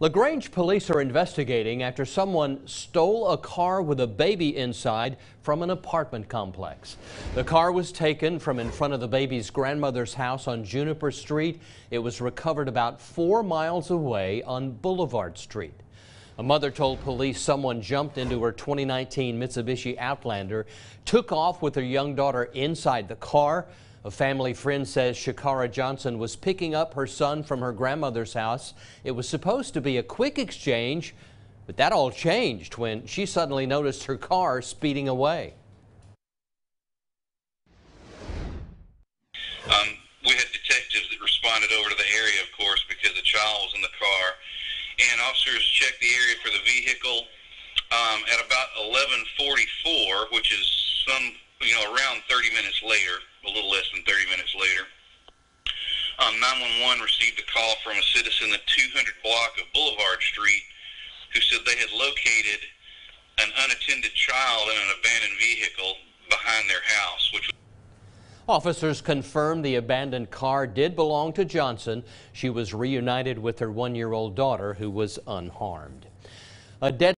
LaGrange police are investigating after someone stole a car with a baby inside from an apartment complex. The car was taken from in front of the baby's grandmother's house on Juniper Street. It was recovered about four miles away on Boulevard Street. A mother told police someone jumped into her 2019 Mitsubishi Outlander, took off with her young daughter inside the car. A family friend says Shakara Johnson was picking up her son from her grandmother's house. It was supposed to be a quick exchange, but that all changed when she suddenly noticed her car speeding away. Um, we had detectives that responded over to the area, of course, because the child was in the car, and officers checked the area for the vehicle um, at about 11:44, which is some, you know, around 30 minutes later a little less than 30 minutes later. Um, 911 received a call from a citizen at 200 block of Boulevard Street who said they had located an unattended child in an abandoned vehicle behind their house, which Officers confirmed the abandoned car did belong to Johnson. She was reunited with her one-year-old daughter who was unharmed. A dead